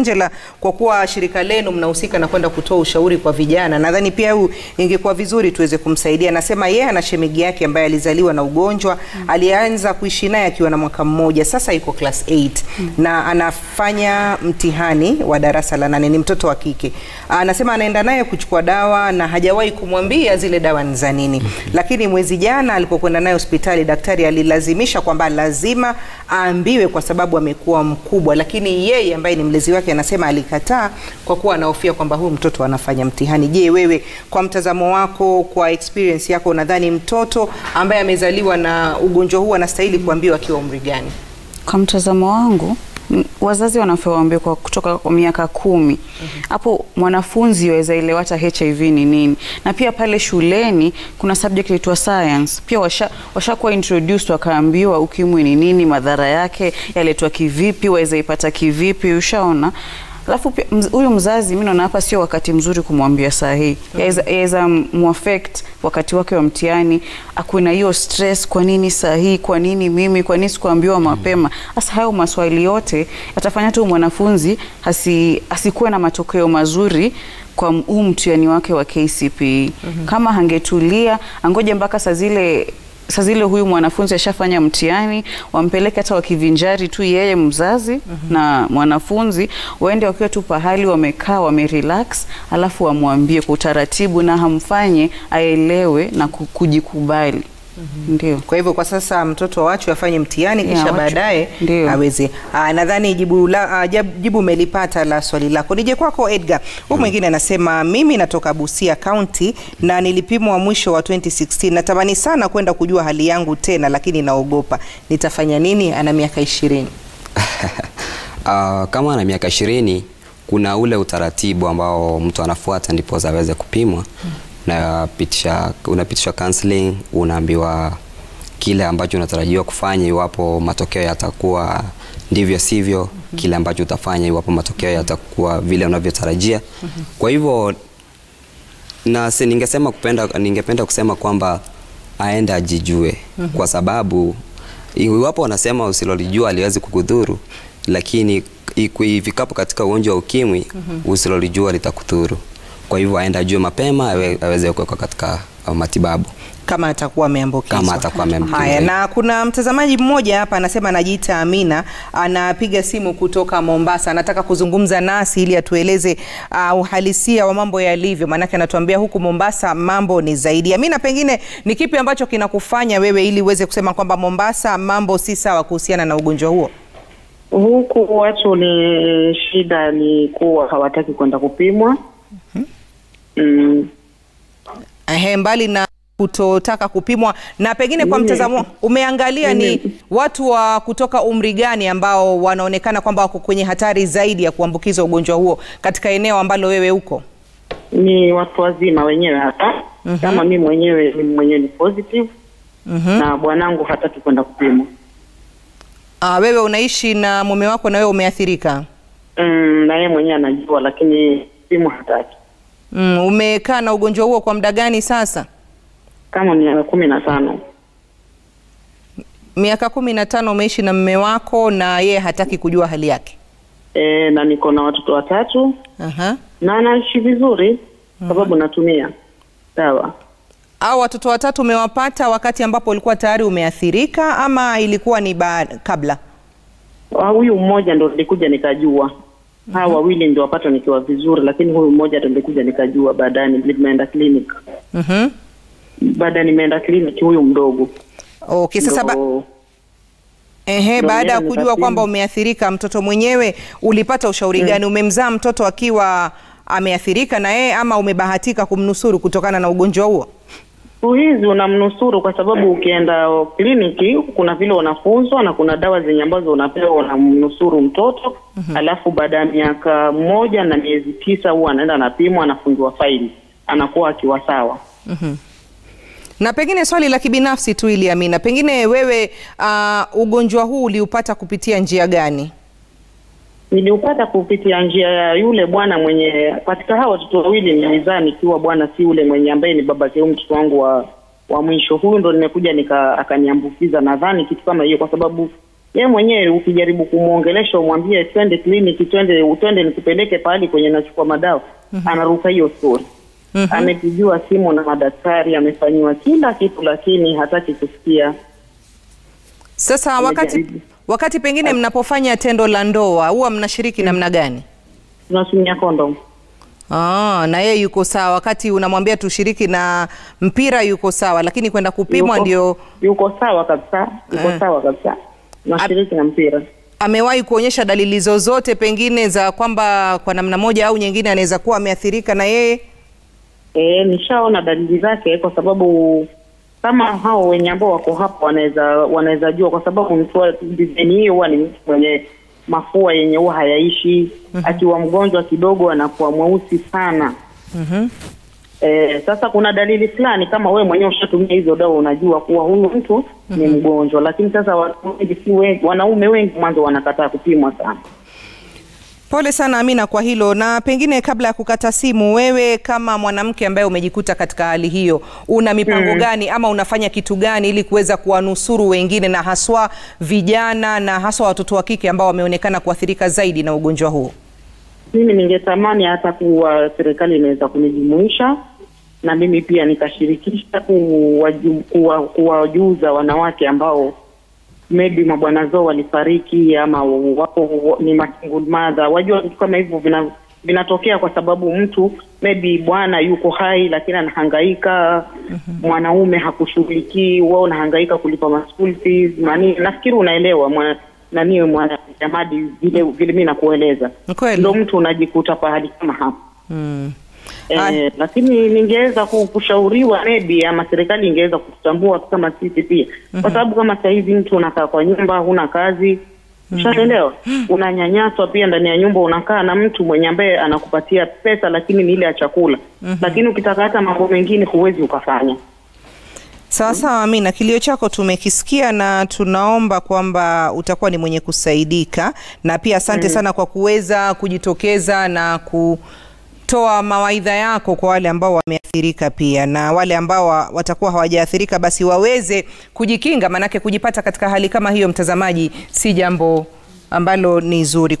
Angela, kwa kuwa shirika lenu mnahusika na kwenda kutoa ushauri kwa vijana, nadhani pia huu ingekuwa vizuri tuweze kumsaidia. Anasema yeye ana shemegi yake ambaye alizaliwa na ugonjwa mm. alianza kuishi naye akiwa na mwaka mmoja, sasa yuko class 8 mm. na anafanya mtihani wa darasa la nane. Ni mtoto wa kike. Anasema anaenda naye kuchukua dawa na hajawahi kumwambia zile dawa ni za nini mm. lakini mwezi jana alipokwenda naye hospitali, daktari alilazimisha kwamba lazima aambiwe kwa sababu amekuwa mkubwa, lakini yeye ambaye ni mlezi wake anasema alikataa kwa kuwa anahofia kwamba huyu mtoto anafanya mtihani. Je, wewe kwa mtazamo wako, kwa experience yako, unadhani mtoto ambaye amezaliwa na ugonjwa huu anastahili kuambiwa akiwa umri gani? Kwa mtazamo wangu wazazi wanafaa waambie kwa kutoka kwa miaka kumi. Hapo mm -hmm. mwanafunzi waweza elewa hata HIV ni nini, na pia pale shuleni kuna subject inaitwa science, pia washa washakuwa introduced wakaambiwa ukimwi ni nini, madhara yake yaletwa kivipi, waweza ipata kivipi, ushaona Alafu pia huyu mzazi mimi naona hapa sio wakati mzuri kumwambia saa hii. Yaweza yaweza muaffect wakati wake wa mtihani, akuwe na hiyo stress, kwa nini saa hii, kwa nini mimi, kwa nini sikuambiwa mapema. Sasa hayo maswali yote yatafanya tu mwanafunzi hasi, asikuwe na matokeo mazuri kwa huu mtihani wake wa KCPE. Kama hangetulia, angoje mpaka saa zile saa zile huyu mwanafunzi ashafanya mtihani, wampeleke hata wakivinjari tu yeye mzazi mm -hmm. na mwanafunzi, waende wakiwa tu pahali wamekaa wamerelax, alafu wamwambie kwa utaratibu na hamfanye aelewe na kujikubali. Mm -hmm. Ndio. Kwa hivyo kwa sasa mtoto awachwe afanye mtihani Yeah, kisha baadaye aweze. Aa, nadhani jibu la, jab- jibu umelipata la swali lako. Nije kwako Edgar. Huyu mwingine anasema mimi natoka Busia County na nilipimwa mwisho wa 2016. Natamani sana kwenda kujua hali yangu tena lakini naogopa. Nitafanya nini? Ana miaka 20. Uh, kama ana miaka ishirini kuna ule utaratibu ambao mtu anafuata ndipo aweze kupimwa unapitisha unapitishwa counseling unaambiwa kile ambacho unatarajiwa kufanya iwapo matokeo yatakuwa ndivyo sivyo mm -hmm. kile ambacho utafanya iwapo matokeo yatakuwa vile unavyotarajia Mm -hmm. kwa hivyo na si ningesema kupenda ningependa kusema kwamba aende ajijue mm -hmm. kwa sababu iwapo wanasema usilolijua aliwezi kukudhuru lakini ifikapo katika ugonjwa wa ukimwi mm -hmm. usilolijua litakudhuru kwa hivyo aende ajue mapema awe- aweze kuwekwa katika uh, matibabu kama atakuwa ameambukizwa. Kama atakuwa ameambukizwa. Haya, na kuna mtazamaji mmoja hapa anasema anajiita Amina, anapiga simu kutoka Mombasa, anataka kuzungumza nasi ili atueleze uh, uhalisia wa mambo yalivyo, maanake anatuambia huku Mombasa mambo ni zaidi. Amina, pengine ni kipi ambacho kinakufanya wewe ili uweze kusema kwamba Mombasa mambo si sawa kuhusiana na ugonjwa huo? Huku watu ni shida ni kuwa hawataki kwenda kupimwa. Mm, Ehe, mbali na kutotaka kupimwa na pengine kwa mtazamo umeangalia ni watu wa kutoka umri gani ambao wanaonekana kwamba wako kwenye hatari zaidi ya kuambukizwa ugonjwa huo katika eneo ambalo wewe uko? ni watu wazima wenyewe hata kama mi mwenyewe mi mwenyewe ni positive na bwanangu hataki kwenda kupimwa. Ah, wewe unaishi na mume wako na wewe umeathirika. Mm, na yeye mwenyewe anajua, lakini simu hataki. Mm, umekaa na ugonjwa huo kwa muda gani sasa? Kama miaka kumi na tano. Miaka kumi na tano umeishi na mme wako na yeye hataki kujua hali yake. E, na niko na watoto watatu Aha. na anaishi vizuri sababu natumia dawa. Au watoto watatu umewapata wakati ambapo ulikuwa tayari umeathirika ama ilikuwa ni ba kabla? Ah, Huyu mmoja ndo nilikuja nikajua hawa wawili ndio wapata nikiwa vizuri, lakini huyu mmoja ndo nilikuja nikajua baadaye, nimeenda clinic. Mhm. Baadaye nimeenda clinic, huyu mdogo Okay, sasa ba Ehe, baada ya kujua kwamba umeathirika, mtoto mwenyewe ulipata ushauri mm. gani? Umemzaa mtoto akiwa ameathirika na yeye ama umebahatika kumnusuru kutokana na ugonjwa huo? Siku hizi unamnusuru kwa sababu ukienda kliniki kuna vile unafunzwa na kuna dawa zenye ambazo unapewa unamnusuru mtoto mm-hmm. alafu baada ya miaka moja na miezi tisa huwa anaenda anapimwa anafungiwa faili anakuwa akiwa sawa mm-hmm. Na pengine swali la kibinafsi tu ili Amina, pengine wewe uh, ugonjwa huu uliupata kupitia njia gani? Niliupata kupitia njia ya yule bwana mwenye katika hawa watoto wawili nilizaa nikiwa bwana si yule mwenye ambaye ni babake huyu mtoto wangu wa wa mwisho. Huyu ndo nimekuja nika akaniambukiza. Nadhani kitu kama hiyo kwa sababu ye mwenyewe ukijaribu kumwongelesha umwambie twende kliniki twende twende nikupeleke pahali kwenye nachukua madawa mm-hmm. anaruka hiyo stori amepigiwa simu na madaktari amefanyiwa kila kitu lakini hataki kusikia Sasa wakati, wakati pengine mnapofanya tendo la ndoa huwa mnashiriki namna gani? tunatumia kondom. Ah, na yeye yuko sawa. Wakati unamwambia tushiriki na mpira yuko sawa, lakini kwenda kupimwa ndio yuko sawa kabisa. Yuko Eh. sawa kabisa. Nashiriki na mpira. Amewahi kuonyesha dalili zozote pengine za kwamba kwa namna moja au nyingine anaweza kuwa ameathirika na yeye? Eh, nishaona dalili zake kwa sababu kama hao wenye ambao wako hapo wanaweza wanaweza jua, kwa sababu mtu wa design hiyo huwa ni mtu mwenye mafua yenye huwa hayaishi. mm -hmm. Akiwa mgonjwa kidogo anakuwa mweusi sana. E, sasa kuna dalili fulani kama wewe mwenyewe ushatumia hizo dawa, unajua kuwa huyu mtu mm -hmm. ni mgonjwa, lakini sasa watu wengi si wengi, wanaume wengi mwanzo wanakataa kupimwa sana. Pole sana Amina kwa hilo. Na pengine kabla ya kukata simu, wewe kama mwanamke ambaye umejikuta katika hali hiyo, una mipango mm. gani ama unafanya kitu gani ili kuweza kuwanusuru wengine na haswa vijana na haswa watoto wa kike ambao wameonekana kuathirika zaidi na ugonjwa huo? Mimi ningetamani hata kuwa serikali inaweza kunijumuisha na mimi pia nikashirikisha kuwajuza kuwa- kuwajuza wanawake ambao maybe mabwana zao walifariki ama wapo ni single mother. Wajua vitu kama hivyo vina vinatokea kwa sababu mtu maybe bwana yuko hai lakini anahangaika, mm-hmm. mwanaume hakushughulikii, wao unahangaika kulipa ma school fees nani. Nafikiri unaelewa mwana nani mwana jamadi vile vile mimi nakueleza ndo mtu unajikuta pahali kama hapo Mm. Eh, lakini ningeweza ku- kushauriwa maybe ama serikali ingeweza kututambua kama sisi pia. Mm -hmm. kwa sababu kama sahizi mtu unakaa kwa nyumba huna kazi. Ushaelewa unanyanyaswa pia ndani ya nyumba unakaa na mtu mwenye ambaye anakupatia pesa lakini ni ile ya chakula. Mm -hmm. lakini ukitaka hata mambo mengine huwezi ukafanya. Sawa sawa, Amina, kilio chako tumekisikia na tunaomba kwamba utakuwa ni mwenye kusaidika, na pia asante mm. sana kwa kuweza kujitokeza na kutoa mawaidha yako kwa wale ambao wameathirika pia, na wale ambao wa- watakuwa hawajaathirika basi waweze kujikinga, maanake kujipata katika hali kama hiyo, mtazamaji, si jambo ambalo ni zuri.